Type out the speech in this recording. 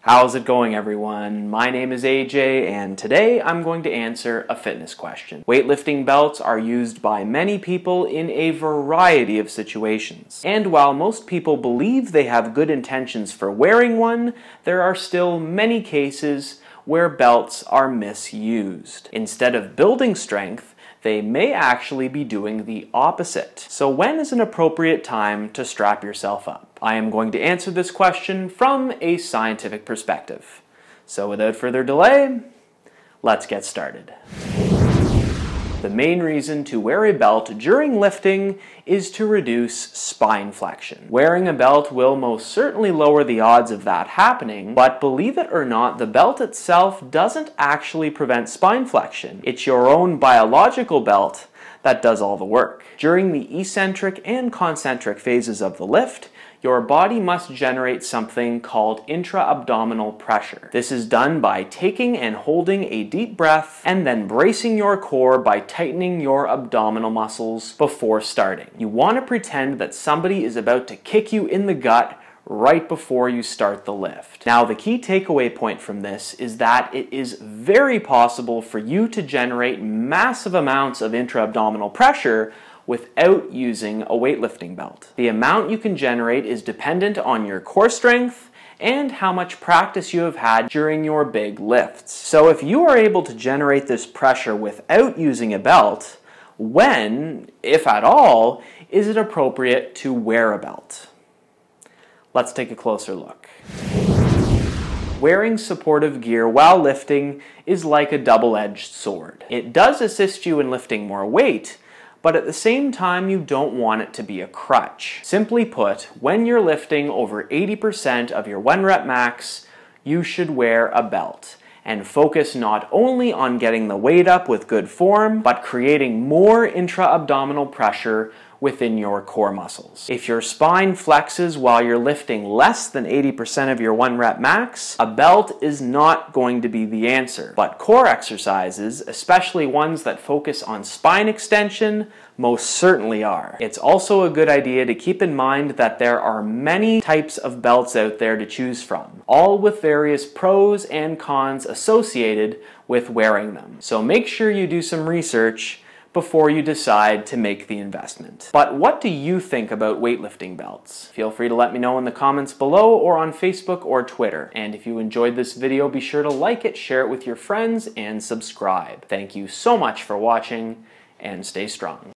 How's it going, everyone? My name is AJ, and today I'm going to answer a fitness question. Weightlifting belts are used by many people in a variety of situations. And while most people believe they have good intentions for wearing one, there are still many cases where belts are misused. Instead of building strength, they may actually be doing the opposite. So when is an appropriate time to strap yourself up? I am going to answer this question from a scientific perspective. So without further delay, let's get started. The main reason to wear a belt during lifting is to reduce spine flexion. Wearing a belt will most certainly lower the odds of that happening, but believe it or not, the belt itself doesn't actually prevent spine flexion. It's your own biological belt that does all the work. During the eccentric and concentric phases of the lift, your body must generate something called intra-abdominal pressure. This is done by taking and holding a deep breath and then bracing your core by tightening your abdominal muscles before starting. You want to pretend that somebody is about to kick you in the gut right before you start the lift. Now, the key takeaway point from this is that it is very possible for you to generate massive amounts of intra-abdominal pressure without using a weightlifting belt. The amount you can generate is dependent on your core strength and how much practice you have had during your big lifts. So if you are able to generate this pressure without using a belt, when, if at all, is it appropriate to wear a belt? Let's take a closer look. Wearing supportive gear while lifting is like a double-edged sword. It does assist you in lifting more weight, but at the same time, you don't want it to be a crutch. Simply put, when you're lifting over 80% of your one rep max, you should wear a belt and focus not only on getting the weight up with good form, but creating more intra-abdominal pressure within your core muscles. If your spine flexes while you're lifting less than 80% of your one rep max, a belt is not going to be the answer. But core exercises, especially ones that focus on spine extension, most certainly are. It's also a good idea to keep in mind that there are many types of belts out there to choose from, all with various pros and cons associated with wearing them. So make sure you do some research before you decide to make the investment. But what do you think about weightlifting belts? Feel free to let me know in the comments below or on Facebook or Twitter. And if you enjoyed this video, be sure to like it, share it with your friends, and subscribe. Thank you so much for watching, and stay strong.